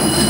you